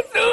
itu